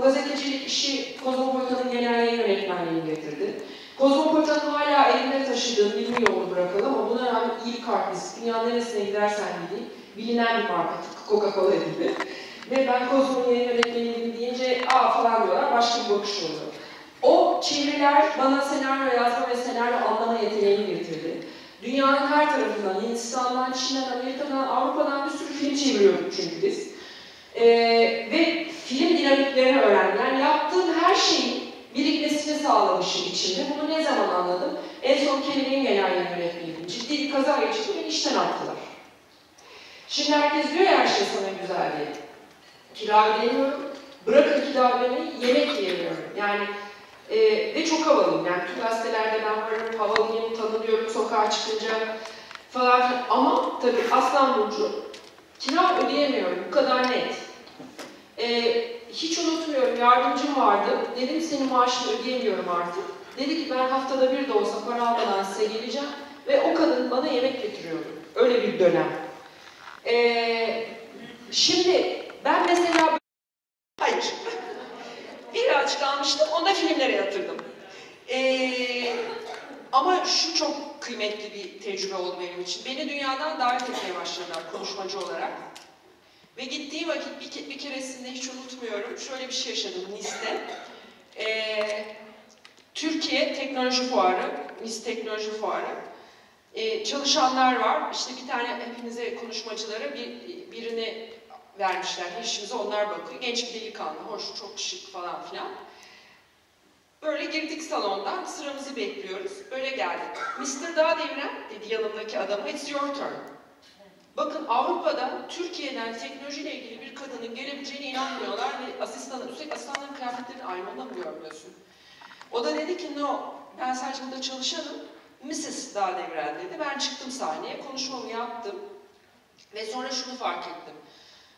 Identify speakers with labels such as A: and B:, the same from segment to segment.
A: Bu
B: gazetecilik işi Kozmopolitan'ın genel yayın yönetmenliğini getirdi. Kozmopolitan'ı hala elimde taşıdığım,
A: bilmiyor onu bırakalım ama buna rağmen iyi kartlısı, dünyanın neresine gidersen gideyim, bilinen bir marka, tıpkı Coca-Cola gibi. Ve ben Kozmo'nun yayın yönetmeniyim deyince aa falan diyorlar, başka bir bakış oluyor. O çeviriler bana senaryo yazma ve senaryo anlama yeteneğini getirdi. Dünyanın her tarafından, Hindistan'dan, Çin'den, Amerika'dan, Avrupa'dan bir sürü film çeviriyorduk çünkü biz. Ee, ve film dinamiklerini öğrendim. Yani yaptığım her şeyin birikmesini sağlamışım içinde. Bunu ne zaman anladım? En son kelimenin genel yayın yönetmeniydim. Ciddi bir kaza geçirdim ve işten attılar. Şimdi herkes diyor ya her şey sana güzel diye. Kira ödemiyorum. Bırakın kira yemek yiyemiyorum. Yani e, ve çok havalıyım. Yani tüm gazetelerde ben varım, havalıyım, tanınıyorum sokağa çıkınca falan. Ama tabii Aslan Burcu kira ödeyemiyorum. Bu kadar net. E, hiç unutmuyorum, yardımcım vardı. Dedim senin maaşını ödeyemiyorum artık. Dedi ki ben haftada bir de olsa para almadan size geleceğim. Ve o kadın bana yemek getiriyordu. Öyle bir dönem. E, şimdi ben mesela
B: Hayır. Birazcık almıştım, onu da filmlere yatırdım. Ee, ama şu çok kıymetli bir tecrübe oldu benim için. Beni dünyadan davet etmeye başladılar konuşmacı olarak. Ve gittiğim vakit bir, bir keresinde hiç unutmuyorum. Şöyle bir şey yaşadım Nice'de. Ee, Türkiye Teknoloji Fuarı, Nice Teknoloji Fuarı. Ee, çalışanlar var. İşte bir tane hepinize konuşmacılara bir, birini vermişler. İşimize onlar bakıyor. Genç bir delikanlı, hoş, çok şık falan filan. Böyle girdik salondan, sıramızı bekliyoruz. Böyle geldik. Mr. Dağdeviren dedi yanımdaki adama, it's your turn. Bakın Avrupa'da Türkiye'den teknolojiyle ilgili bir kadının gelebileceğine inanmıyorlar ve asistanın, üstelik asistanların kıyafetlerini aynı onu mı görmüyorsun? O da dedi ki no, ben sadece burada çalışanım. Mrs. Dağdeviren dedi. Ben çıktım sahneye, konuşmamı yaptım. Ve sonra şunu fark ettim.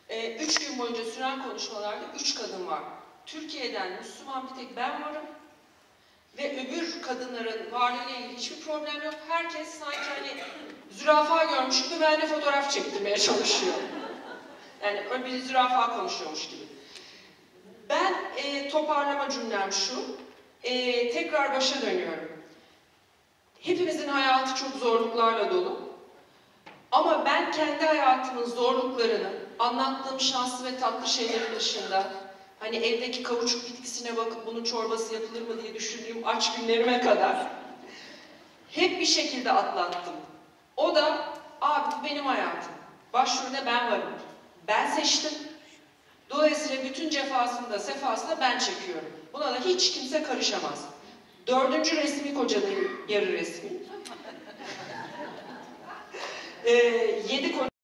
B: Ee, üç gün boyunca süren konuşmalarda üç kadın var. Türkiye'den Müslüman bir tek ben varım. Ve öbür kadınların varlığıyla ilgili hiçbir problem yok. Herkes sanki hani zürafa görmüş gibi benimle fotoğraf çektirmeye çalışıyor. Yani öyle bir zürafa konuşuyormuş gibi. Ben e, toparlama cümlem şu. E, tekrar başa dönüyorum. Hepimizin hayatı çok zorluklarla dolu. Ama ben kendi hayatımın zorluklarını anlattığım şanslı ve tatlı şeylerin dışında hani evdeki kavuçuk bitkisine bakıp bunun çorbası yapılır mı diye düşündüğüm aç günlerime kadar hep bir şekilde atlattım. O da abi bu benim hayatım. Başrolde ben varım. Ben seçtim. Dolayısıyla bütün cefasını da sefasını da ben çekiyorum. Buna da hiç kimse karışamaz. Dördüncü resmi kocadayım, yarı resmi. Ee, yedi koca